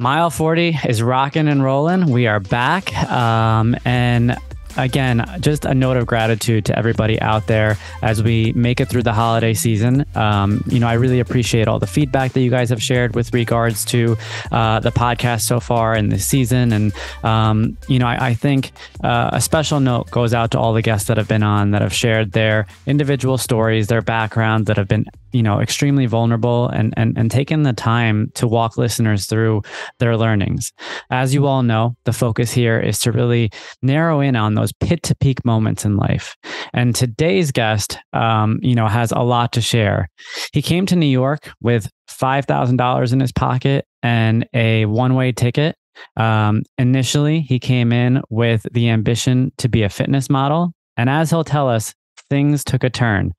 Mile 40 is rocking and rolling. We are back. Um, and again, just a note of gratitude to everybody out there as we make it through the holiday season. Um, you know, I really appreciate all the feedback that you guys have shared with regards to uh, the podcast so far in the season. And, um, you know, I, I think uh, a special note goes out to all the guests that have been on that have shared their individual stories, their backgrounds that have been you know extremely vulnerable and and and taking the time to walk listeners through their learnings. As you all know the focus here is to really narrow in on those pit to peak moments in life. And today's guest um, you know has a lot to share. He came to new york with $5000 in his pocket and a one-way ticket. Um, initially he came in with the ambition to be a fitness model. And as he'll tell us things took a turn.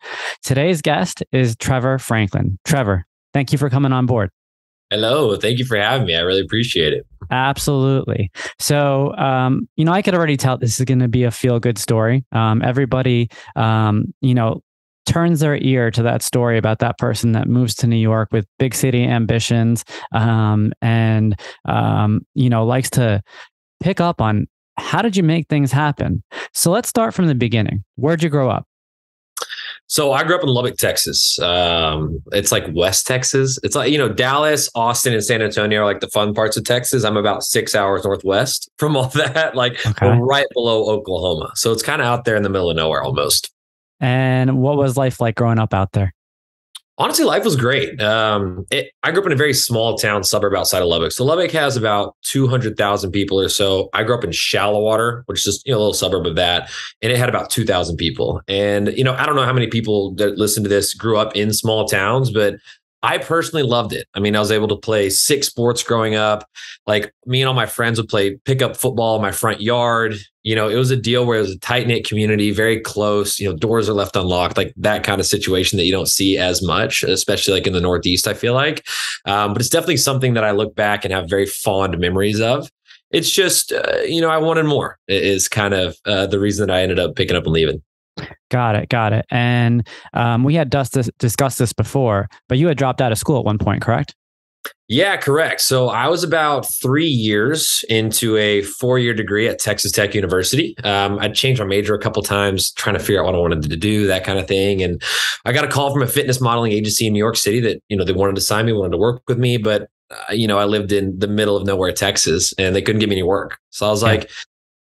Today's guest is Trevor Franklin. Trevor, thank you for coming on board. Hello. Thank you for having me. I really appreciate it. Absolutely. So, um, you know, I could already tell this is going to be a feel good story. Um, everybody, um, you know, turns their ear to that story about that person that moves to New York with big city ambitions um, and, um, you know, likes to pick up on how did you make things happen? So let's start from the beginning. Where'd you grow up? So I grew up in Lubbock, Texas. Um, it's like West Texas. It's like, you know, Dallas, Austin, and San Antonio are like the fun parts of Texas. I'm about six hours northwest from all that, like okay. right below Oklahoma. So it's kind of out there in the middle of nowhere almost. And what was life like growing up out there? Honestly, life was great. Um, it, I grew up in a very small town suburb outside of Lubbock. So Lubbock has about 200,000 people or so. I grew up in Shallowater, which is just you know, a little suburb of that. And it had about 2,000 people. And, you know, I don't know how many people that listen to this grew up in small towns, but I personally loved it. I mean, I was able to play six sports growing up. Like me and all my friends would play pickup football in my front yard. You know, it was a deal where it was a tight knit community, very close. You know, doors are left unlocked, like that kind of situation that you don't see as much, especially like in the Northeast. I feel like, um, but it's definitely something that I look back and have very fond memories of. It's just, uh, you know, I wanted more. Is kind of uh, the reason that I ended up picking up and leaving. Got it. Got it. And um, we had just discussed this before, but you had dropped out of school at one point, correct? Yeah, correct. So I was about three years into a four year degree at Texas Tech University. Um, I changed my major a couple times, trying to figure out what I wanted to do, that kind of thing. And I got a call from a fitness modeling agency in New York City that you know they wanted to sign me, wanted to work with me, but uh, you know I lived in the middle of nowhere, Texas, and they couldn't give me any work. So I was yeah. like,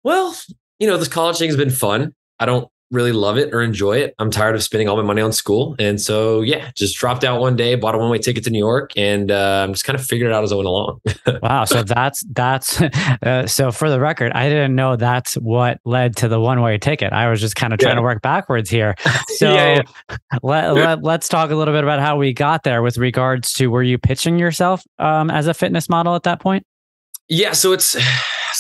well, you know, this college thing has been fun. I don't really love it or enjoy it. I'm tired of spending all my money on school. And so, yeah, just dropped out one day, bought a one way ticket to New York, and uh, just kind of figured it out as I went along. wow. So that's, that's, uh, so for the record, I didn't know that's what led to the one way ticket. I was just kind of trying yeah. to work backwards here. So yeah, yeah. Let, let, let's talk a little bit about how we got there with regards to were you pitching yourself um, as a fitness model at that point? Yeah. So it's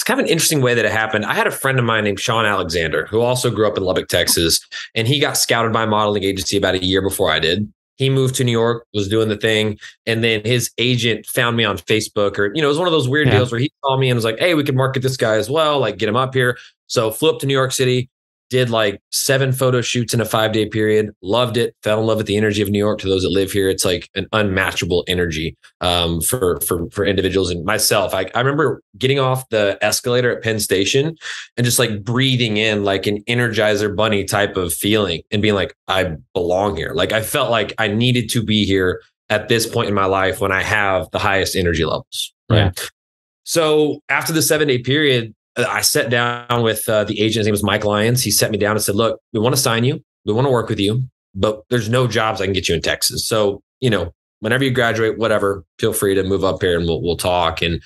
kind of an interesting way that it happened. I had a friend of mine named Sean Alexander who also grew up in Lubbock, Texas, and he got scouted by a modeling agency about a year before I did. He moved to New York, was doing the thing, and then his agent found me on Facebook, or you know, it was one of those weird yeah. deals where he saw me and was like, "Hey, we could market this guy as well, like get him up here." So flew up to New York City, did like seven photo shoots in a five day period loved it fell in love with the energy of new york to those that live here. It's like an unmatchable energy um, for for for individuals and myself. I, I remember getting off the escalator at penn station and just like breathing in like an energizer bunny type of feeling and being like i belong here. Like i felt like i needed to be here at this point in my life when i have the highest energy levels right? Yeah. so after the seven day period I sat down with uh, the agent. His name was Mike Lyons. He sat me down and said, "Look, we want to sign you. We want to work with you, but there's no jobs I can get you in Texas. So you know, whenever you graduate, whatever, feel free to move up here and we'll we'll talk." And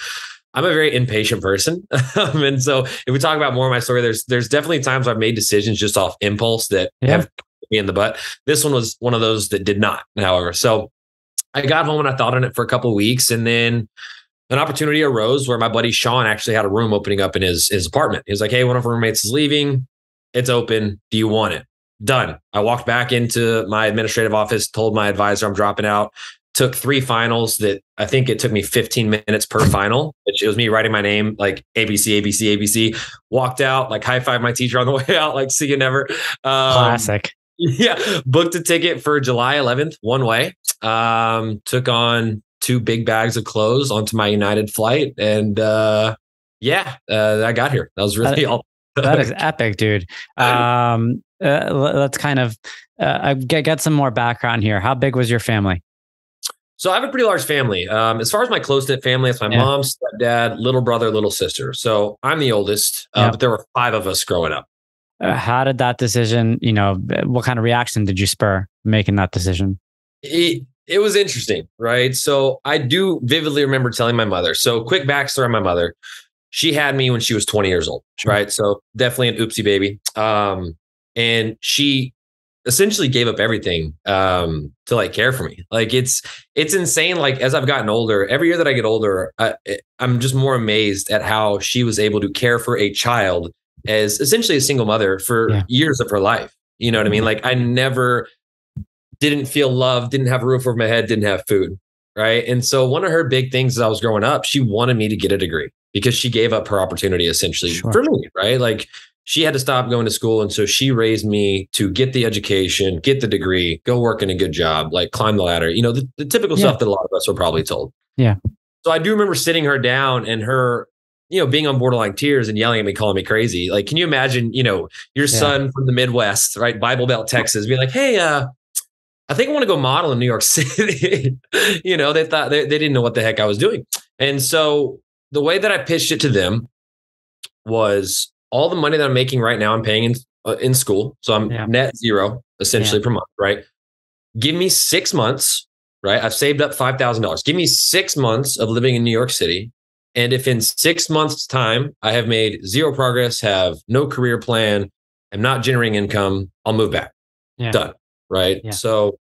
I'm a very impatient person, and so if we talk about more of my story, there's there's definitely times I've made decisions just off impulse that yeah. have me in the butt. This one was one of those that did not, however. So I got home and I thought on it for a couple weeks, and then an opportunity arose where my buddy Sean actually had a room opening up in his his apartment. He was like, "Hey, one of our roommates is leaving. It's open. Do you want it?" Done. I walked back into my administrative office, told my advisor I'm dropping out. Took three finals that I think it took me 15 minutes per final, which it was me writing my name like ABC, ABC, ABC. Walked out, like high five my teacher on the way out, like see you never. Um, Classic. Yeah, booked a ticket for July 11th, one way. Um, took on two big bags of clothes onto my United flight, and uh, yeah, uh, I got here. That was really all. that is epic, dude. Um, uh, let's kind of uh, get get some more background here. How big was your family? So I have a pretty large family. Um, as far as my close knit family, it's my yeah. mom, stepdad, little brother, little sister. So I'm the oldest, uh, yeah. but there were five of us growing up. Uh, how did that decision, you know, what kind of reaction did you spur making that decision? It, it was interesting, right? So I do vividly remember telling my mother. So quick backstory on my mother. She had me when she was 20 years old, sure. right? So definitely an oopsie baby. Um, and she essentially gave up everything um, to like care for me. Like it's it's insane. Like as I've gotten older, every year that I get older, I, I'm just more amazed at how she was able to care for a child as essentially a single mother for yeah. years of her life. You know what I mean? Like I never didn't feel love, didn't have a roof over my head, didn't have food. Right. And so one of her big things as I was growing up, she wanted me to get a degree because she gave up her opportunity essentially sure. for me. Right. Like she had to stop going to school. And so she raised me to get the education, get the degree, go work in a good job, like climb the ladder, you know, the, the typical yeah. stuff that a lot of us were probably told. Yeah. So I do remember sitting her down and her, you know, being on borderline tears and yelling at me, calling me crazy. Like, can you imagine, you know, your yeah. son from the Midwest, right? Bible Belt, Texas, be like, hey, uh, I think I want to go model in New York City. you know, they thought they, they didn't know what the heck I was doing. And so the way that I pitched it to them was all the money that I'm making right now, I'm paying in uh, in school, so I'm yeah. net zero essentially yeah. per month. Right? Give me six months. Right? I've saved up five thousand dollars. Give me six months of living in New York City, and if in six months' time I have made zero progress, have no career plan, I'm not generating income, I'll move back. Yeah. Done. Right? So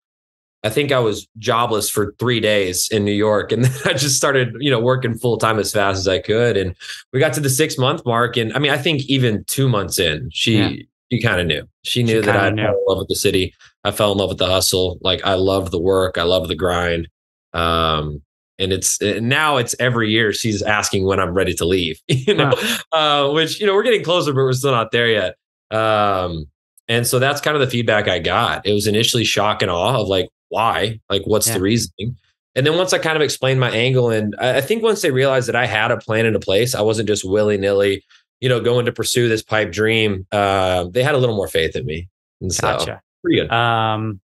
I think I was jobless for three days in New York. And then I just started, you know, working full time as fast as I could. And we got to the six month mark. And I mean, I think even two months in, she yeah. she kind of knew. She knew she that I fell in love with the city. I fell in love with the hustle. Like I loved the work. I love the grind. Um, and it's and now it's every year she's asking when I'm ready to leave, you know, wow. uh, which, you know, we're getting closer, but we're still not there yet. Um, and so that's kind of the feedback I got. It was initially shock and awe of like, why? Like, what's yeah. the reasoning? And then once I kind of explained my angle, and I think once they realized that I had a plan into place, I wasn't just willy nilly, you know, going to pursue this pipe dream. Uh, they had a little more faith in me. And so, gotcha. pretty good. Um,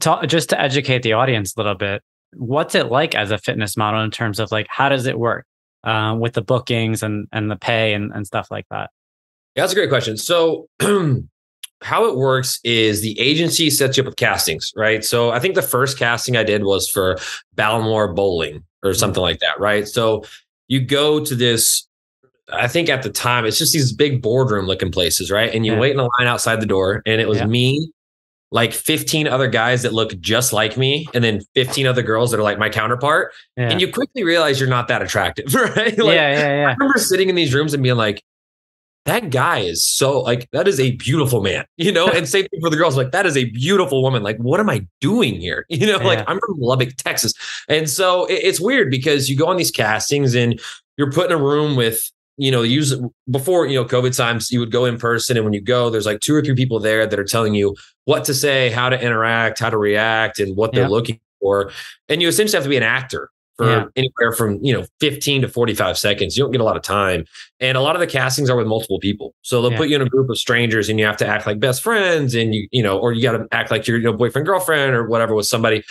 to, just to educate the audience a little bit, what's it like as a fitness model in terms of like how does it work uh, with the bookings and and the pay and, and stuff like that? Yeah, that's a great question. So how it works is the agency sets you up with castings, right? So I think the first casting I did was for Bowlmor Bowling or mm-hmm. something like that, right? So you go to this, I think at the time it's just these big boardroom looking places, right? And you yeah. wait in a line outside the door, and it was yeah. me, like 15 other guys that look just like me, and then 15 other girls that are like my counterpart. Yeah. And you quickly realize you're not that attractive, right? like, yeah, yeah, yeah. I remember sitting in these rooms and being like, that guy is so like that is a beautiful man, you know, and same thing for the girls, like that is a beautiful woman. Like, what am I doing here? You know, yeah. like I'm from Lubbock, Texas. And so it, it's weird because you go on these castings and you're put in a room with, you know, use before, you know, COVID times, you would go in person. And when you go, there's like two or three people there that are telling you what to say, how to interact, how to react, and what they're looking for. And you essentially have to be an actor for yeah. anywhere from you know 15 to 45 seconds. You don't get a lot of time. And a lot of the castings are with multiple people. So they'll yeah. put you in a group of strangers and you have to act like best friends and you you know or you got to act like your you know, boyfriend girlfriend or whatever with somebody.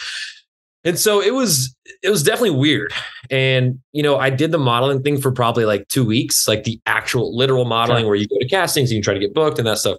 And so it was it was definitely weird. And you know i did the modeling thing for probably like two weeks like the actual literal modeling where you go to castings and you try to get booked and that stuff.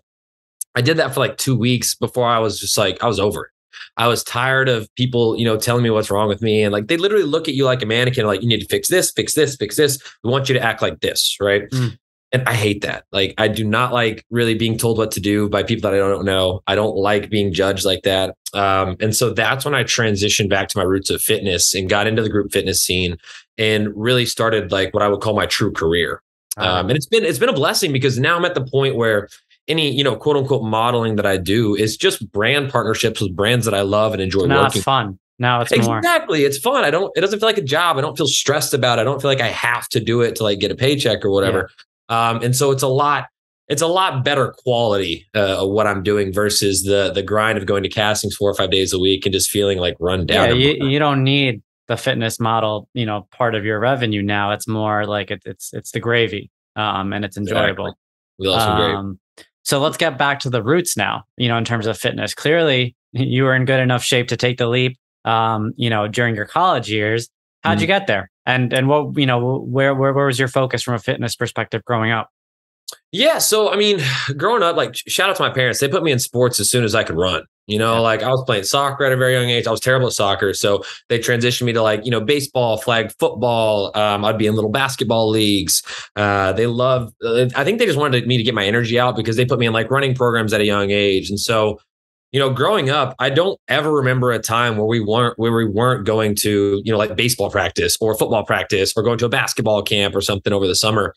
I did that for like two weeks before i was just like i was over it I was tired of people, you know, telling me what's wrong with me. And like they literally look at you like a mannequin, like you need to fix this, fix this, fix this. We want you to act like this, right? Mm. And I hate that. Like I do not like really being told what to do by people that I don't know. I don't like being judged like that. Um, and so that's when I transitioned back to my roots of fitness and got into the group fitness scene and really started like what I would call my true career. Um, and it's been it's been a blessing because now I'm at the point where any you know quote unquote modeling that I do is just brand partnerships with brands that I love and enjoy now working. it's fun. Now it's exactly. More. It's fun. I don't. It doesn't feel like a job. I don't feel stressed about. it. I don't feel like I have to do it to like get a paycheck or whatever. Yeah. Um, and so it's a lot. It's a lot better quality uh, of what I'm doing versus the the grind of going to castings four or five days a week and just feeling like run down. Yeah, you, you don't need the fitness model, you know, part of your revenue now. It's more like it, it's it's the gravy, um, and it's enjoyable. Exactly. Um, so let's get back to the roots now. You know, in terms of fitness, clearly you were in good enough shape to take the leap. Um, you know, during your college years, how'd mm-hmm. you get there? And and what you know, where where where was your focus from a fitness perspective growing up? Yeah. So, I mean, growing up, like, shout out to my parents. They put me in sports as soon as I could run. You know, yeah. like I was playing soccer at a very young age. I was terrible at soccer. So they transitioned me to like, you know, baseball, flag football. Um, I'd be in little basketball leagues. Uh, they love, uh, I think they just wanted me to get my energy out because they put me in like running programs at a young age. And so, you know, growing up, I don't ever remember a time where we weren't where we weren't going to, you know, like baseball practice or football practice or going to a basketball camp or something over the summer.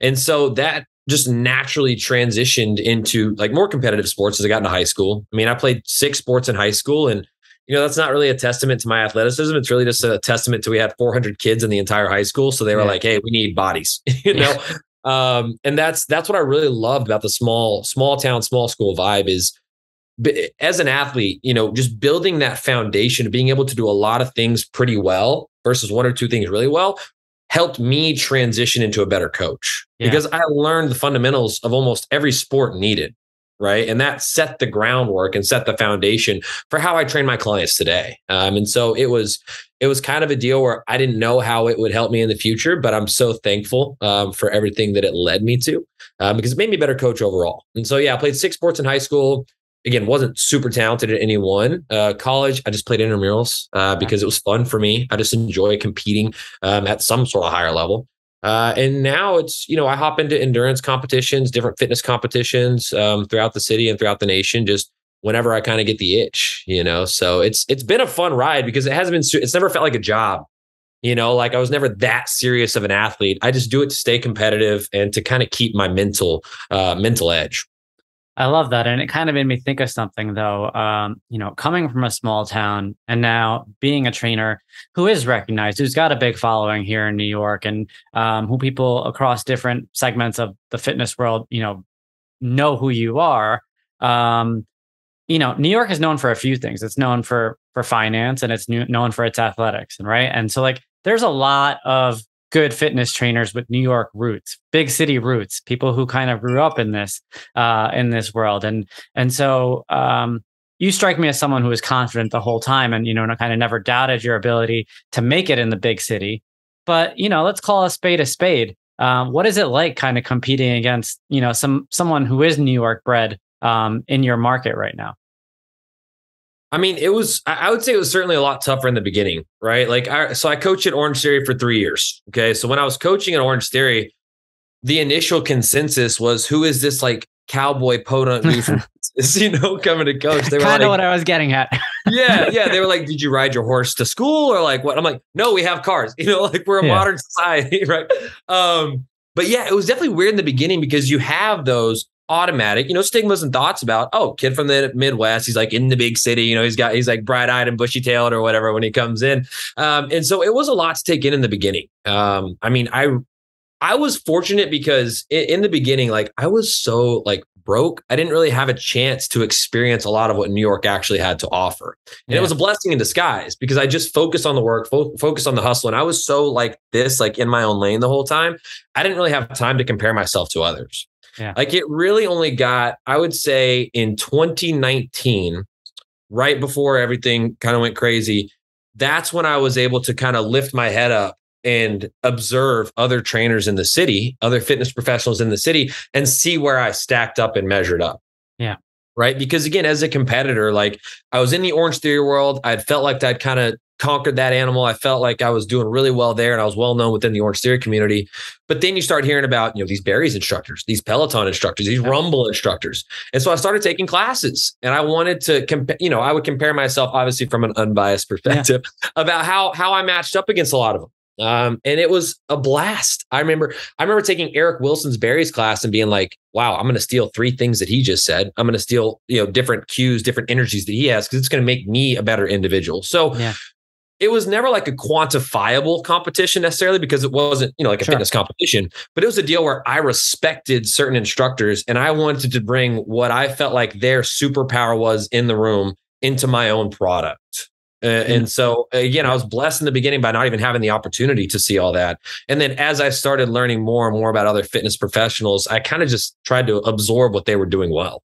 And so that just naturally transitioned into like more competitive sports as I got into high school. I mean, I played six sports in high school and you know, that's not really a testament to my athleticism. It's really just a testament to we had 400 kids in the entire high school. So they were yeah. like, Hey, we need bodies, you know? um, and that's, that's what I really loved about the small, small town, small school vibe is as an athlete, you know, just building that foundation of being able to do a lot of things pretty well versus one or two things really well helped me transition into a better coach yeah. because I learned the fundamentals of almost every sport needed. Right. And that set the groundwork and set the foundation for how I train my clients today. Um, and so it was, it was kind of a deal where I didn't know how it would help me in the future, but I'm so thankful um, for everything that it led me to um, because it made me a better coach overall. And so, yeah, I played six sports in high school again, wasn't super talented at any one. Uh, college, I just played intramurals uh, because it was fun for me. I just enjoy competing um, at some sort of higher level. Uh, and now it's, you know, I hop into endurance competitions, different fitness competitions um, throughout the city and throughout the nation, just whenever I kind of get the itch, you know. So it's it's been a fun ride because it hasn't been, it's never felt like a job. You know, like I was never that serious of an athlete. I just do it to stay competitive and to kind of keep my mental uh, mental edge. I love that. And it kind of made me think of something though. Um, you know, coming from a small town and now being a trainer who is recognized, who's got a big following here in New York and um, who people across different segments of the fitness world, you know, know who you are. Um, you know, New York is known for a few things. It's known for for finance and it's known for its athletics, and right. And so like there's a lot of good fitness trainers with New York roots, big city roots, people who kind of grew up in this uh, in this world, and and so um, you strike me as someone who was confident the whole time, and you know, and kind of never doubted your ability to make it in the big city. But you know, let's call a spade a spade. Um, what is it like, kind of competing against you know some someone who is New York bred um, in your market right now? I mean, it was, I would say it was certainly a lot tougher in the beginning, right? Like, I, so I coached at Orangetheory for three years. Okay. So when I was coaching at Orangetheory, the initial consensus was who is this like cowboy podunk dude from you know coming to coach? They were kind of like, what I was getting at. yeah. Yeah. They were like, did you ride your horse to school or like what? I'm like, no, we have cars, you know, like we're a yeah. modern society. Right. Um, but yeah, it was definitely weird in the beginning because you have those automatic, you know, stigmas and thoughts about, oh, kid from the Midwest, he's like in the big city, you know, he's got, he's like bright eyed and bushy tailed or whatever when he comes in. Um, and so it was a lot to take in in the beginning. Um, I mean, I, I was fortunate because in, in the beginning, like I was so like broke, I didn't really have a chance to experience a lot of what New York actually had to offer. And yeah. it was a blessing in disguise because I just focused on the work, fo- focused on the hustle. And I was so like this, like in my own lane the whole time. I didn't really have time to compare myself to others. Yeah. Like it really only got, I would say in 2019, right before everything kind of went crazy, that's when I was able to kind of lift my head up and observe other trainers in the city, other fitness professionals in the city, and see where I stacked up and measured up. Yeah. Right. Because again, as a competitor, like I was in the Orangetheory world, I'd felt like I'd kind of conquered that animal. I felt like I was doing really well there and I was well known within the Orangetheory community. But then you start hearing about, you know, these Barry's instructors, these Peloton instructors, these Rumble instructors. And so I started taking classes and I wanted to compare, you know, I would compare myself obviously from an unbiased perspective yeah. about how how I matched up against a lot of them. Um, and it was a blast. I remember, I remember taking Eric Wilson's Barry's class and being like, wow, I'm going to steal three things that he just said. I'm going to steal, you know, different cues, different energies that he has, because it's going to make me a better individual. So yeah it was never like a quantifiable competition necessarily because it wasn't, you know, like a sure. fitness competition, but it was a deal where I respected certain instructors and I wanted to bring what I felt like their superpower was in the room into my own product. Uh, and so again, I was blessed in the beginning by not even having the opportunity to see all that. And then as I started learning more and more about other fitness professionals, I kind of just tried to absorb what they were doing well.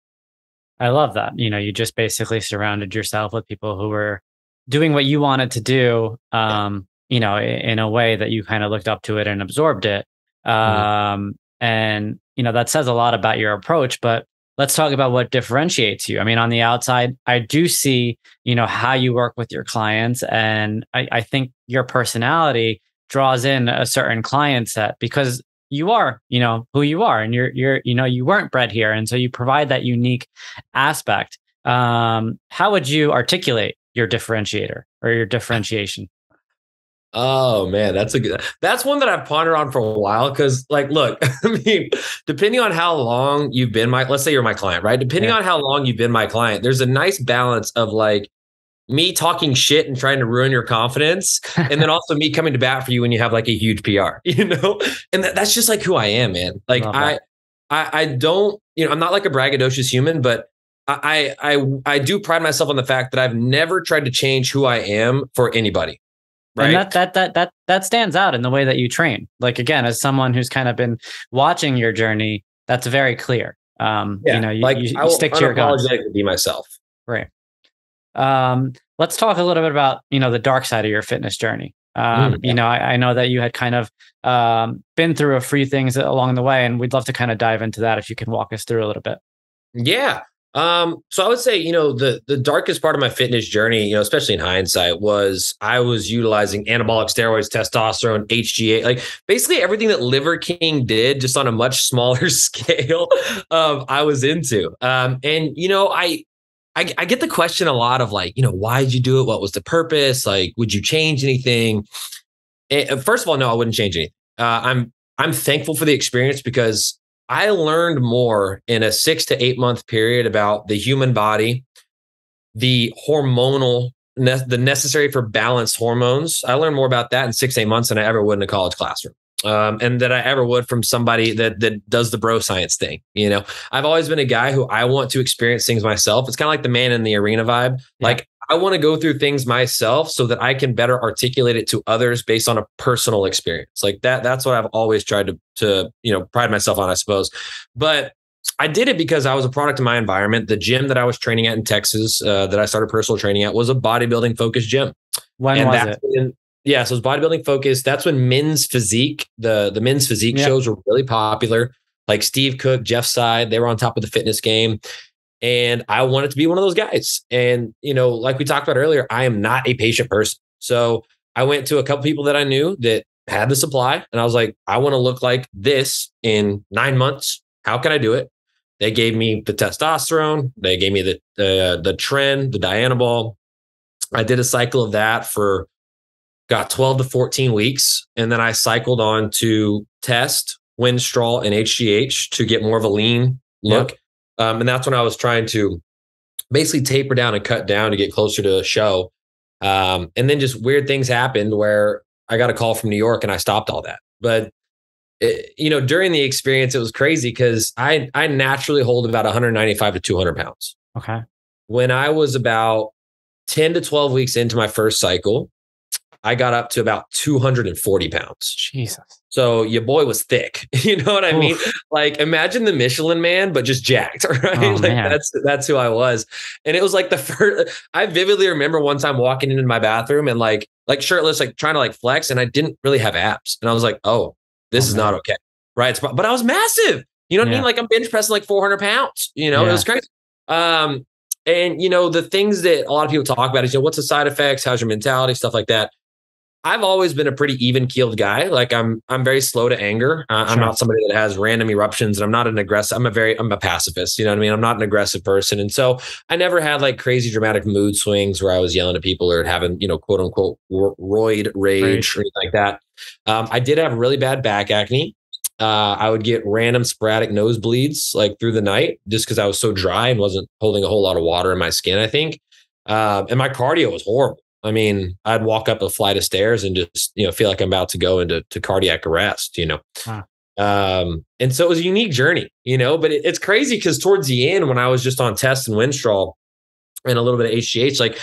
I love that. You know, you just basically surrounded yourself with people who were doing what you wanted to do, um, yeah. you know, in a way that you kind of looked up to it and absorbed it. Mm-hmm. Um, mm-hmm. And, you know, that says a lot about your approach, but let's talk about what differentiates you. I mean, on the outside, I do see, you know, how you work with your clients. And I, I think your personality draws in a certain client set because you are, you know, who you are and you're, you're, you know, you weren't bred here. And so you provide that unique aspect. Um, how would you articulate your differentiator or your differentiation? Oh man, that's a good. That's one that I've pondered on for a while because, like, look, I mean, depending on how long you've been my, let's say you're my client, right? Depending yeah. on how long you've been my client, there's a nice balance of like me talking shit and trying to ruin your confidence, and then also me coming to bat for you when you have like a huge PR, you know. And that, that's just like who I am, man. Like I, I, I don't, you know, I'm not like a braggadocious human, but I, I, I do pride myself on the fact that I've never tried to change who I am for anybody. Right. And that that that that that stands out in the way that you train. Like again, as someone who's kind of been watching your journey, that's very clear. Um, yeah, you know, you, like you, you stick to your guns. To be myself. Right. Um, let's talk a little bit about you know the dark side of your fitness journey. Um, mm, yeah. You know, I, I, know that you had kind of um, been through a few things along the way, and we'd love to kind of dive into that if you can walk us through a little bit. Yeah. Um, so I would say, you know, the the darkest part of my fitness journey, you know, especially in hindsight, was I was utilizing anabolic steroids, testosterone, HGH, like basically everything that Liver King did, just on a much smaller scale. Um, I was into. Um, and you know, I, I I get the question a lot of like, you know, why did you do it? What was the purpose? Like, would you change anything? And first of all, no, I wouldn't change anything. Uh, I'm I'm thankful for the experience because I learned more in a six to eight month period about the human body, the hormonal, ne- the necessary for balanced hormones. I learned more about that in six, eight months than I ever would in a college classroom. Um, and that I ever would from somebody that that does the bro science thing. You know, I've always been a guy who I want to experience things myself. It's kind of like the man in the arena vibe. Yeah. Like I want to go through things myself so that I can better articulate it to others based on a personal experience. Like that, that's what I've always tried to, to, you know, pride myself on, I suppose. But I did it because I was a product of my environment. The gym that I was training at in Texas, uh, that I started personal training at, was a bodybuilding focused gym. When and was it? When, yeah, so it was bodybuilding focused. That's when men's physique, the the men's physique yeah. shows were really popular. Like Steve Cook, Jeff Seid, they were on top of the fitness game. And I wanted to be one of those guys. And, you know, like we talked about earlier, I am not a patient person. So I went to a couple people that I knew that had the supply. And I was like, I want to look like this in nine months. How can I do it? They gave me the testosterone. They gave me the uh, the tren, the Dianabol. I did a cycle of that for got 12 to 14 weeks. And then I cycled on to test Winstrol and HGH to get more of a lean look. Yep. Um, and that's when I was trying to basically taper down and cut down to get closer to a show. Um, and then just weird things happened where I got a call from New York and I stopped all that. But it, you know, during the experience, it was crazy because I I naturally hold about 195 to 200 pounds. Okay. When I was about 10 to 12 weeks into my first cycle, I got up to about 240 pounds. Jesus. So your boy was thick. You know what I Oof. mean? Like imagine the Michelin man, but just jacked, right? Oh, like man. that's that's who I was. And it was like the first I vividly remember one time walking into my bathroom and like like shirtless, like trying to like flex, and I didn't really have abs. And I was like, oh, this oh, is man. not okay. Right. But I was massive. You know what yeah. I mean? Like I'm bench pressing like 400 pounds. You know, yeah. it was crazy. Um, and you know, the things that a lot of people talk about is, you know, what's the side effects? How's your mentality? Stuff like that. I've always been a pretty even keeled guy. Like I'm, I'm very slow to anger. Uh, sure. I'm not somebody that has random eruptions, and I'm not an aggressive. I'm a very, I'm a pacifist. You know what I mean? I'm not an aggressive person, and so I never had like crazy dramatic mood swings where I was yelling at people or having, you know, quote unquote roid rage right. or anything like that. Um, I did have really bad back acne. Uh, I would get random sporadic nosebleeds like through the night just because I was so dry and wasn't holding a whole lot of water in my skin. I think, uh, and my cardio was horrible. I mean, I'd walk up a flight of stairs and just, you know, feel like I'm about to go into to cardiac arrest, you know. Huh. Um, and so it was a unique journey, you know, but it, it's crazy because towards the end, when I was just on test and Winstrol and a little bit of HGH, like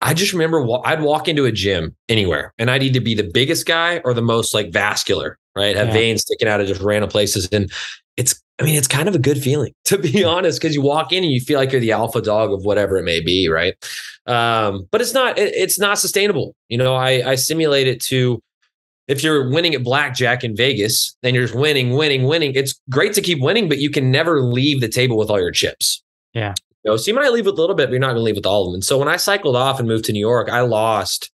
I just remember I'd walk into a gym anywhere and I'd either be the biggest guy or the most like vascular, right? Have yeah. veins sticking out of just random places. And it's, I mean, it's kind of a good feeling to be honest, because you walk in and you feel like you're the alpha dog of whatever it may be, right? Um, but it's not, it, it's not sustainable. You know, I, I simulate it to if you're winning at blackjack in Vegas and you're just winning, winning, winning, it's great to keep winning, but you can never leave the table with all your chips. Yeah. You know, so you might leave with a little bit, but you're not going to leave with all of them. And so when I cycled off and moved to New York, I lost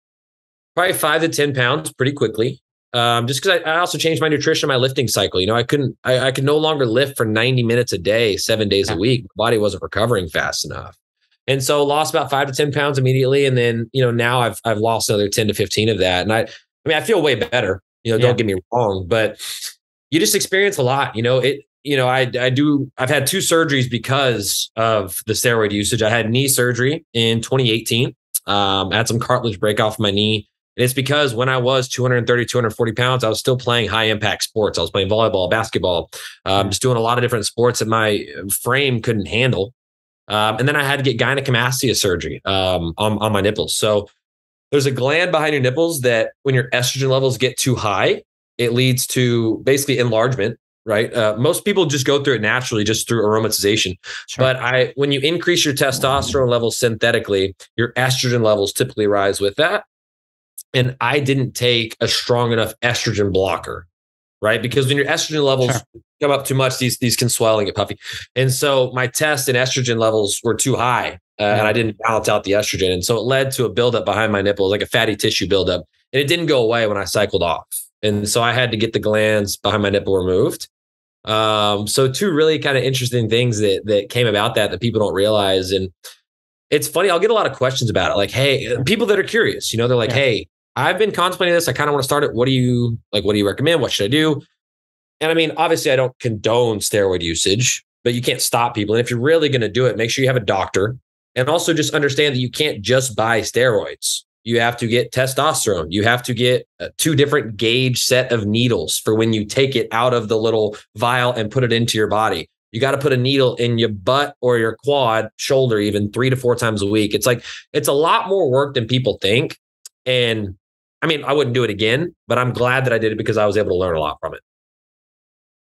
probably five to 10 pounds pretty quickly. Um, just because I, I, also changed my nutrition, my lifting cycle. You know, I couldn't, I, I could no longer lift for 90 minutes a day, seven days a week. My body wasn't recovering fast enough. And so lost about five to 10 pounds immediately. And then, you know, now I've, I've lost another 10 to 15 of that. And I, I mean, I feel way better. You know, yeah. don't get me wrong, but you just experience a lot. You know, it. You know, I I do. I've had two surgeries because of the steroid usage. I had knee surgery in 2018. Um, I had some cartilage break off my knee. And it's because when I was 230, 240 pounds, I was still playing high impact sports. I was playing volleyball, basketball, um, just doing a lot of different sports that my frame couldn't handle. Um, and then I had to get gynecomastia surgery um, on, on my nipples. So there's a gland behind your nipples that when your estrogen levels get too high, it leads to basically enlargement right uh, most people just go through it naturally just through aromatization sure. but i when you increase your testosterone levels synthetically your estrogen levels typically rise with that and i didn't take a strong enough estrogen blocker right because when your estrogen levels sure. come up too much these these can swell and get puffy and so my test and estrogen levels were too high uh, and I didn't balance out the estrogen. And so it led to a buildup behind my nipples, like a fatty tissue buildup. And it didn't go away when I cycled off. And so I had to get the glands behind my nipple removed. Um, so two really kind of interesting things that that came about that that people don't realize. And it's funny, I'll get a lot of questions about it. Like, hey, uh, people that are curious, you know, they're like, yeah. hey, I've been contemplating this. I kind of want to start it. What do you like? What do you recommend? What should I do? And I mean, obviously, I don't condone steroid usage, but you can't stop people. And if you're really going to do it, make sure you have a doctor and also just understand that you can't just buy steroids. You have to get testosterone. You have to get a two different gauge set of needles for when you take it out of the little vial and put it into your body. You got to put a needle in your butt or your quad, shoulder, even three to four times a week. It's like, it's a lot more work than people think. And I mean, I wouldn't do it again, but I'm glad that I did it because I was able to learn a lot from it.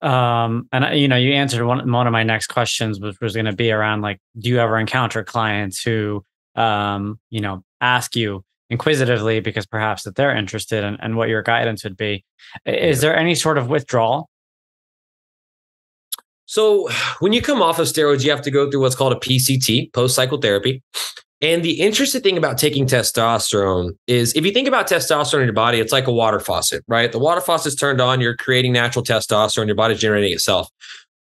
Um, and you know, you answered one one of my next questions, which was going to be around like, do you ever encounter clients who, um, you know, ask you inquisitively because perhaps that they're interested in, and what your guidance would be? Is there any sort of withdrawal? So when you come off of steroids, you have to go through what's called a PCT, post cycle therapy. And the interesting thing about taking testosterone is if you think about testosterone in your body, it's like a water faucet, right? The water faucet's turned on, you're creating natural testosterone, your body's generating itself.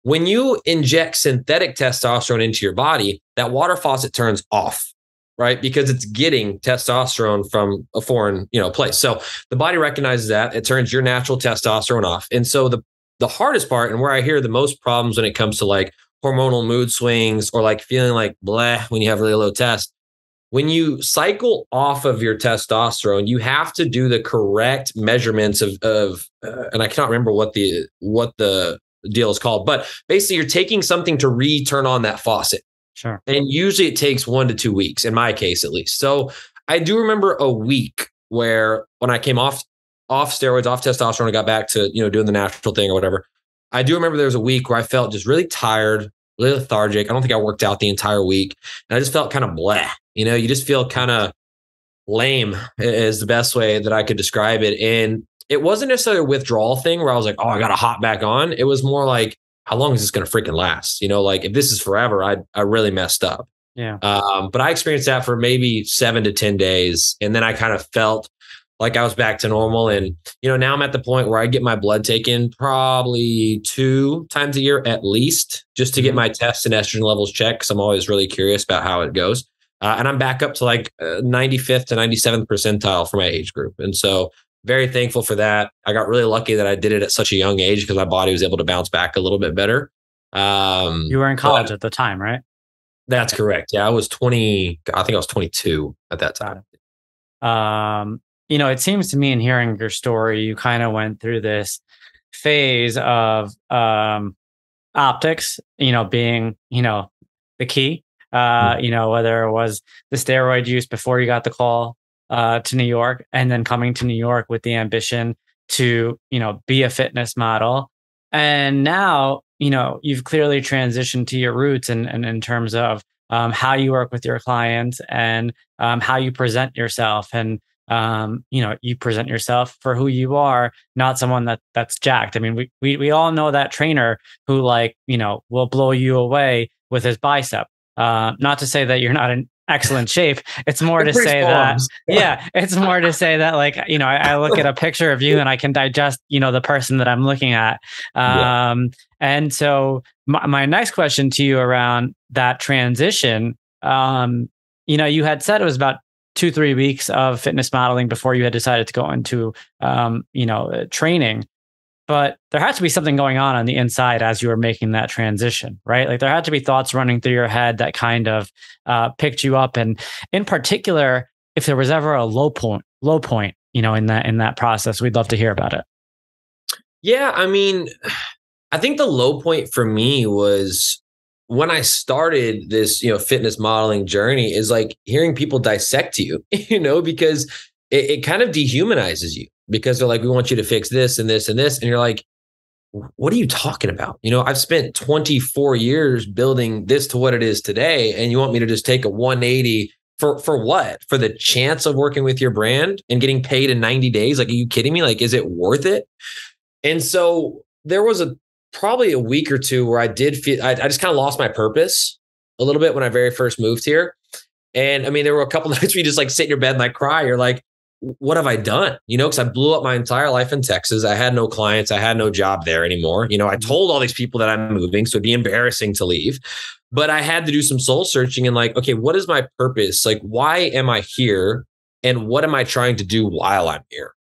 When you inject synthetic testosterone into your body, that water faucet turns off, right? Because it's getting testosterone from a foreign, you know, place. So the body recognizes that, it turns your natural testosterone off. And so the the hardest part and where I hear the most problems when it comes to like hormonal mood swings or like feeling like blah when you have really low test when you cycle off of your testosterone, you have to do the correct measurements of, of uh, and I cannot remember what the what the deal is called, but basically you're taking something to re-turn on that faucet. Sure. And usually it takes one to two weeks, in my case at least. So I do remember a week where when I came off off steroids, off testosterone, I got back to you know doing the natural thing or whatever. I do remember there was a week where I felt just really tired, really lethargic. I don't think I worked out the entire week, and I just felt kind of blah. You know, you just feel kind of lame is the best way that I could describe it. And it wasn't necessarily a withdrawal thing where I was like, oh, I got to hop back on. It was more like, how long is this going to freaking last? You know, like if this is forever, I I really messed up. Yeah. Um, but I experienced that for maybe seven to ten days, and then I kind of felt like I was back to normal. And you know, now I'm at the point where I get my blood taken probably two times a year at least, just to mm-hmm. get my tests and estrogen levels checked. Because I'm always really curious about how it goes. Uh, and I'm back up to like uh, 95th to 97th percentile for my age group. And so very thankful for that. I got really lucky that I did it at such a young age because my body was able to bounce back a little bit better. Um, you were in college at the time, right? That's correct. Yeah, I was 20. I think I was 22 at that time. Um, you know, it seems to me in hearing your story, you kind of went through this phase of um, optics, you know, being, you know, the key Uh, you know, whether it was the steroid use before you got the call uh, to New York, and then coming to New York with the ambition to, you know, be a fitness model. And now, you know, you've clearly transitioned to your roots and, and in terms of um, how you work with your clients and um, how you present yourself and um, you know, you present yourself for who you are, not someone that that's jacked. I mean, we we we all know that trainer who like, you know, will blow you away with his bicep. Uh, not to say that you're not in excellent shape. It's more to say that, yeah, it's more to say that, like, you know, I, I, look at a picture of you and I can digest, you know, the person that I'm looking at. Um, yeah. And so, my, my next question to you around that transition, um, you know, you had said it was about two three weeks of fitness modeling before you had decided to go into um, you know uh, training. But there had to be something going on on the inside as you were making that transition right? Like there had to be thoughts running through your head that kind of uh, picked you up. And in particular if there was ever a low point low point you know in that in that process we'd love to hear about it. Yeah i mean i think the low point for me was when I started this, you know, fitness modeling journey is like hearing people dissect you, you know, because it, it, kind of dehumanizes you because they're like, we want you to fix this and this and this. And you're like, what are you talking about? You know, I've spent 24 years building this to what it is today. And you want me to just take a 180 for for what? For the chance of working with your brand and getting paid in 90 days? Like, are you kidding me? Like, is it worth it? And so there was a probably a week or two where I did feel I, I just kind of lost my purpose a little bit when I very first moved here. And I mean, there were a couple nights where you just like sit in your bed and like cry. You're like, what have I done? You know, because I blew up my entire life in Texas. I had no clients. I had no job there anymore. You know, I mm-hmm. told all these people that I'm moving, so it'd be embarrassing to leave. But I had to do some soul searching and like, okay, what is my purpose? Like, why am I here? And what am I trying to do while I'm here?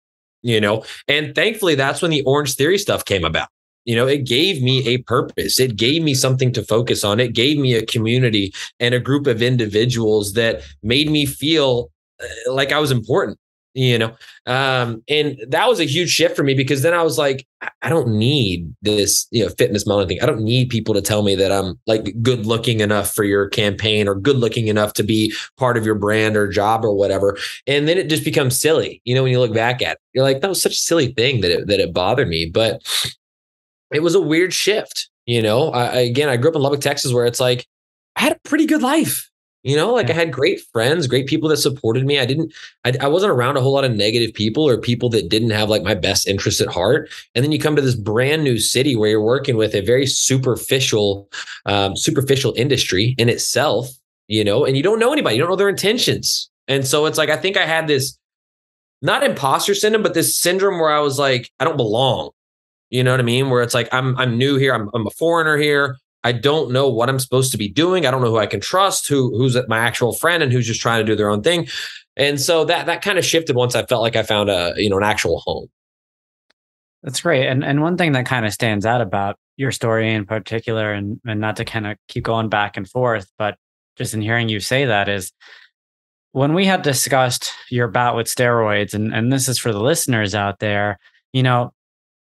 You know, and thankfully, that's when the Orangetheory stuff came about. You know, it gave me a purpose. It gave me something to focus on. It gave me a community and a group of individuals that made me feel uh, like I was important, you know. Um, and that was a huge shift for me because then I was like, I don't need this, you know, fitness modeling thing. I don't need people to tell me that I'm like good looking enough for your campaign or good looking enough to be part of your brand or job or whatever. And then it just becomes silly, you know, when you look back at it, you're like, that was such a silly thing that it, that it bothered me. But it was a weird shift. You know, I, again, I grew up in Lubbock, Texas, where it's like I had a pretty good life. You know, like yeah. I had great friends, great people that supported me. I didn't, I, I wasn't around a whole lot of negative people or people that didn't have like my best interest at heart. And then you come to this brand new city where you're working with a very superficial, um, superficial industry in itself, you know, and you don't know anybody, you don't know their intentions. And so it's like, I think I had this not imposter syndrome, but this syndrome where I was like, I don't belong. You know what I mean? Where it's like I'm I'm new here. I'm I'm a foreigner here. I don't know what I'm supposed to be doing. I don't know who I can trust, who who's my actual friend, and who's just trying to do their own thing. And so that that kind of shifted once I felt like I found a you know an actual home. That's great. And and one thing that kind of stands out about your story in particular, and and not to kind of keep going back and forth, but just in hearing you say that is when we had discussed your bout with steroids, and and this is for the listeners out there, you know,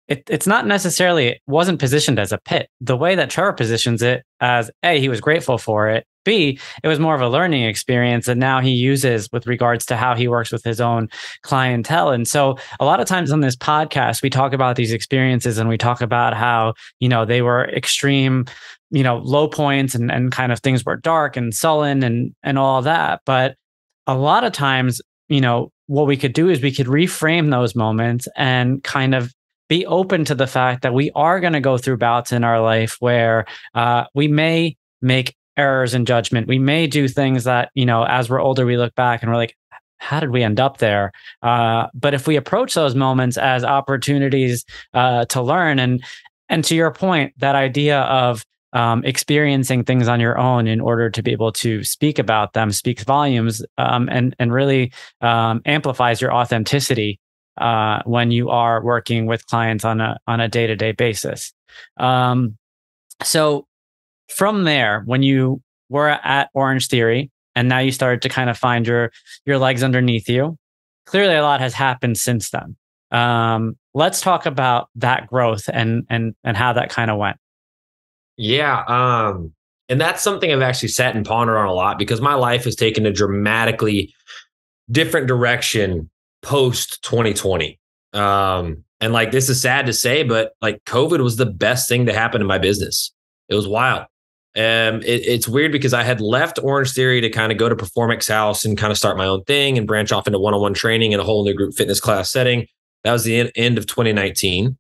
it, it's not necessarily it wasn't positioned as a pit. The way that Trevor positions it as a he was grateful for it. B it was more of a learning experience that now he uses with regards to how he works with his own clientele. And so a lot of times on this podcast we talk about these experiences and we talk about how you know they were extreme you know low points and and kind of things were dark and sullen and and all that. But a lot of times you know what we could do is we could reframe those moments and kind of be open to the fact that we are going to go through bouts in our life where uh, we may make errors in judgment. We may do things that, you know, as we're older, we look back and we're like, how did we end up there? Uh, but if we approach those moments as opportunities uh, to learn, and and to your point, that idea of um, experiencing things on your own in order to be able to speak about them speaks volumes um, and and really um, amplifies your authenticity uh, when you are working with clients on a on a day to day basis. Um, so from there, when you were at Orangetheory, and now you started to kind of find your your legs underneath you, clearly a lot has happened since then. Um, let's talk about that growth and and and how that kind of went. Yeah, um, And that's something I've actually sat and pondered on a lot because my life has taken a dramatically different direction post 2020. Um, and like this is sad to say, but like COVID was the best thing to happen to my business. It was wild. Um, it, it's weird because I had left Orangetheory to kind of go to Performix House and kind of start my own thing and branch off into one-on-one training in a whole new group fitness class setting. That was the end of 2019.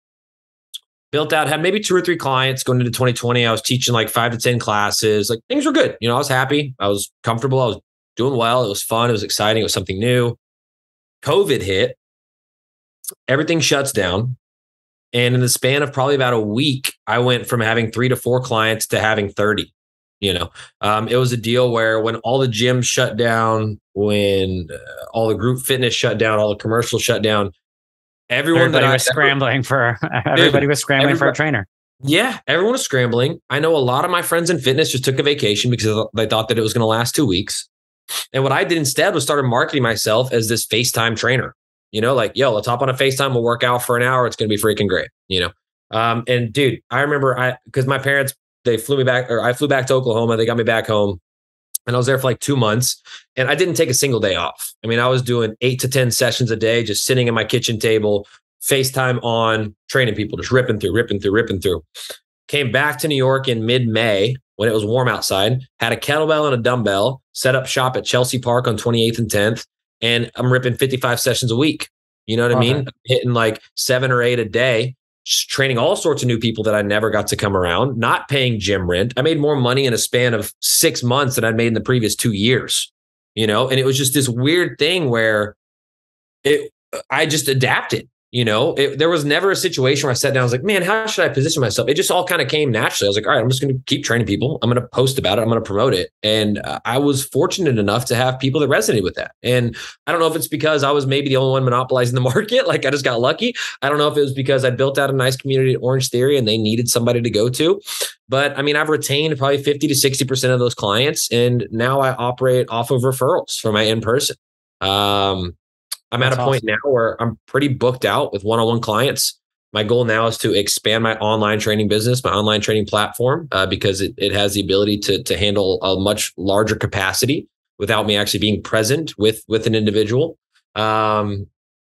Built out, had maybe two or three clients going into 2020. I was teaching like five to 10 classes. Like things were good. You know, I was happy. I was comfortable. I was doing well. It was fun. It was exciting. It was something new. COVID hit. Everything shuts down. And in the span of probably about a week, I went from having three to four clients to having 30. You know, um, it was a deal where when all the gyms shut down, when uh, all the group fitness shut down, all the commercials shut down, everyone everybody was ever, scrambling for everybody was scrambling for a trainer. Yeah, everyone was scrambling. I know a lot of my friends in fitness just took a vacation because they thought that it was going to last two weeks. And what I did instead was started marketing myself as this FaceTime trainer. You know, like, yo, let's hop on a FaceTime. We'll work out for an hour. It's going to be freaking great. You know, um, and dude, I remember I, cause my parents, they flew me back or I flew back to Oklahoma. They got me back home and I was there for like two months and I didn't take a single day off. I mean, I was doing eight to 10 sessions a day, just sitting at my kitchen table, FaceTime on, training people, just ripping through, ripping through, ripping through. Came back to New York in mid May when it was warm outside, had a kettlebell and a dumbbell, set up shop at Chelsea Park on 28th and 10th, and I'm ripping 55 sessions a week. You know what. I mean? Hitting like seven or eight a day, training all sorts of new people that I never got to come around, not paying gym rent. I made more money in a span of six months than I'd made in the previous two years, you know? And it was just this weird thing where it, I just adapted. You know, it, there was never a situation where I sat down. I was like, man, how should I position myself? It just all kind of came naturally. I was like, all right, I'm just going to keep training people. I'm going to post about it. I'm going to promote it. And uh, I was fortunate enough to have people that resonated with that. And I don't know if it's because I was maybe the only one monopolizing the market. Like I just got lucky. I don't know if it was because I built out a nice community at Orangetheory and they needed somebody to go to. But I mean, I've retained probably 50 to 60% of those clients. And now I operate off of referrals for my in person. Um, I'm That's at a awesome. point now where I'm pretty booked out with one-on-one clients. My goal now is to expand my online training business, my online training platform, uh, because it, it has the ability to, to handle a much larger capacity without me actually being present with with an individual. Um,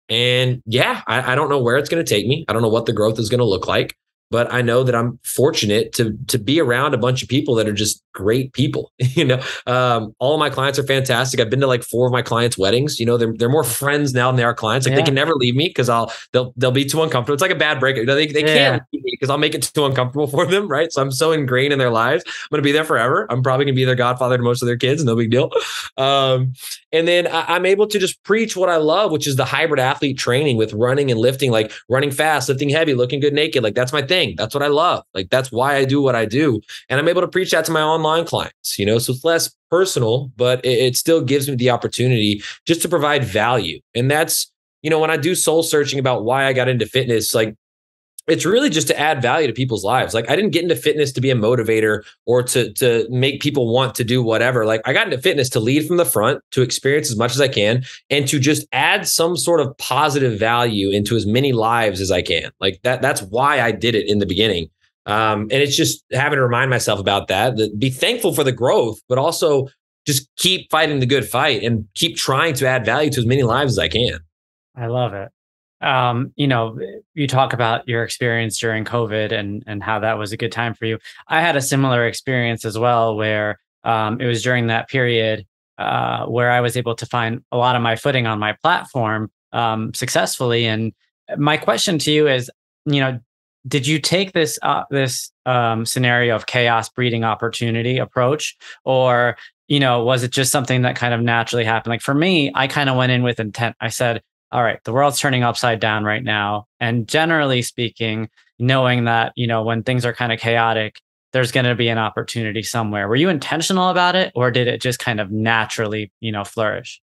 and yeah, I, I don't know where it's going to take me. I don't know what the growth is going to look like but I know that I'm fortunate to to be around a bunch of people that are just great people. you know, um, all of my clients are fantastic. I've been to like four of my clients' weddings. You know, they're they're more friends now than they are clients. Like yeah. they can never leave me because I'll they'll they'll be too uncomfortable. It's like a bad breakup. You know, they they yeah. can't because I'll make it too uncomfortable for them, right? So I'm so ingrained in their lives. I'm gonna be there forever. I'm probably gonna be their godfather to most of their kids. No big deal. Um, and then I, I'm able to just preach what I love, which is the hybrid athlete training with running and lifting, like running fast, lifting heavy, looking good naked. Like that's my thing thing. That's what I love. Like that's why I do what I do. And I'm able to preach that to my online clients, you know, so it's less personal, but it, it still gives me the opportunity just to provide value. And that's, you know, when I do soul searching about why I got into fitness, like it's really just to add value to people's lives. Like I didn't get into fitness to be a motivator or to to make people want to do whatever. Like I got into fitness to lead from the front, to experience as much as I can, and to just add some sort of positive value into as many lives as I can. Like that. That's why I did it in the beginning. Um, and it's just having to remind myself about that. That be thankful for the growth, but also just keep fighting the good fight and keep trying to add value to as many lives as I can. I love it um, you know, you talk about your experience during COVID and and how that was a good time for you. I had a similar experience as well, where um, it was during that period uh, where I was able to find a lot of my footing on my platform um, successfully. And my question to you is, you know, did you take this uh, this um, scenario of chaos breeding opportunity approach, or you know, was it just something that kind of naturally happened? Like for me, I kind of went in with intent. I said, all right, the world's turning upside down right now. And generally speaking, knowing that, you know, when things are kind of chaotic, there's going to be an opportunity somewhere. Were you intentional about it or did it just kind of naturally, you know, flourish?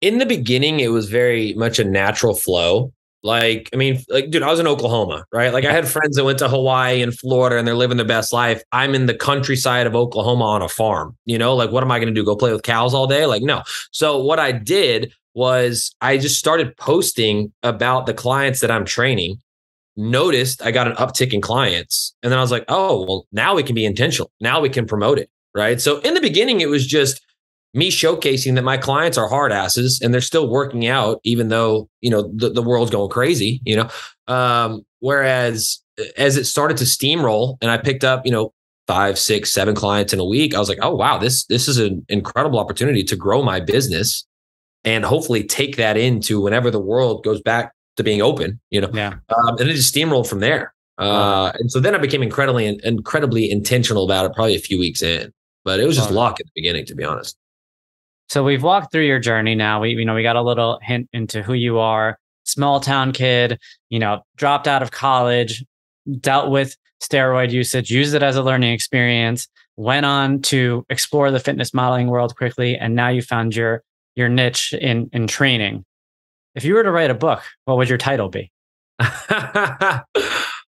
In the beginning, it was very much a natural flow. Like, I mean, like, dude, I was in Oklahoma, right? Like, I had friends that went to Hawaii and Florida and they're living the best life. I'm in the countryside of Oklahoma on a farm, you know, like, what am I going to do? Go play with cows all day? Like, no. So, what I did was I just started posting about the clients that I'm training noticed I got an uptick in clients. And then I was like, oh, well, now we can be intentional. Now we can promote it. Right. So in the beginning, it was just me showcasing that my clients are hard asses and they're still working out, even though, you know, the, the world's going crazy, you know. Um, whereas as it started to steamroll and I picked up, you know, five, six, seven clients in a week, I was like, oh wow, this this is an incredible opportunity to grow my business and hopefully take that into whenever the world goes back to being open, you know. Yeah. Um, and it just steamrolled from there. Uh, and so then I became incredibly incredibly intentional about it probably a few weeks in. But it was just luck at the beginning, to be honest. So we've walked through your journey now. We you know we got a little hint into who you are. Small town kid, you know, dropped out of college, dealt with steroid usage, used it as a learning experience, went on to explore the fitness modeling world quickly, and now you found your your niche in in training. If you were to write a book, what would your title be?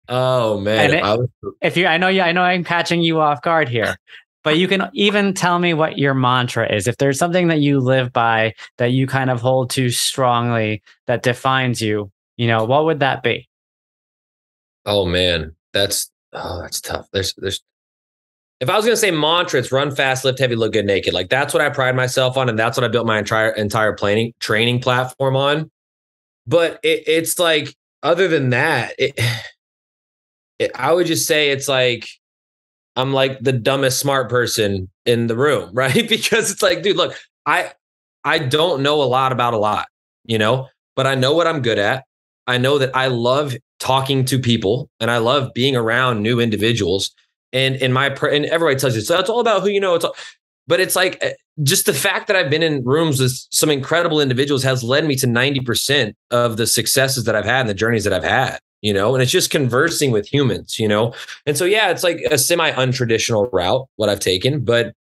oh man! It, was... if you, I know you, I know I'm catching you off guard here, but you can even tell me what your mantra is. If there's something that you live by that you kind of hold to strongly that defines you, you know, what would that be? Oh man, that's oh that's tough. There's there's if I was gonna say mantra, it's run fast, lift heavy, look good naked. Like that's what I pride myself on, and that's what I built my entire entire planning training platform on. But it, it's like other than that, it, it, I would just say it's like I'm like the dumbest smart person in the room, right? because it's like, dude, look, I I don't know a lot about a lot, you know, but I know what I'm good at. I know that I love talking to people and I love being around new individuals. And in my and everybody tells you, so it's all about who you know. It's all, but it's like eh, just the fact that I've been in rooms with some incredible individuals has led me to 90% of the successes that I've had and the journeys that I've had you know, and it's just conversing with humans, you know. And so, yeah, it's like a semi untraditional route, what I've taken, but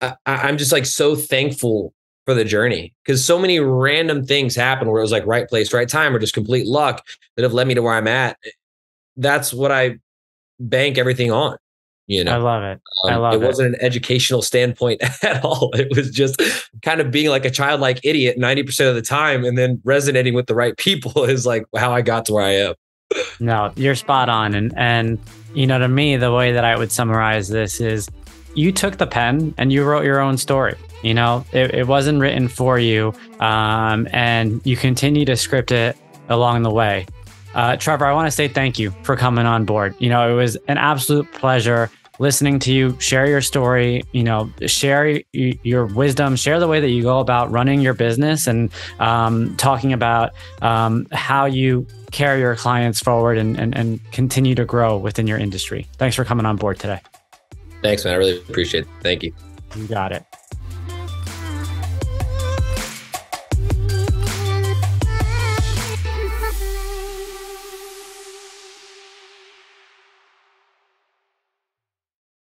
I, I'm just like so thankful for the journey because so many random things happen where it was like right place, right time, or just complete luck that have led me to where I'm at. That's what I bank everything on. You know, I love it. Um, I love it. It wasn't an educational standpoint at all. It was just kind of being like a childlike idiot 90% of the time and then resonating with the right people is like how I got to where I am no, you're spot on. And and you know, to me, the way that I would summarize this is you took the pen and you wrote your own story. You know, it, it wasn't written for you, um, and you continue to script it along the way. Uh, Trevor, I want to say thank you for coming on board. You know, it was an absolute pleasure listening to you share your story, you know, share your wisdom, share the way that you go about running your business and um, talking about um, how you carry your clients forward and, and, and continue to grow within your industry. Thanks for coming on board today. Thanks, man. I really appreciate it. Thank you. You got it.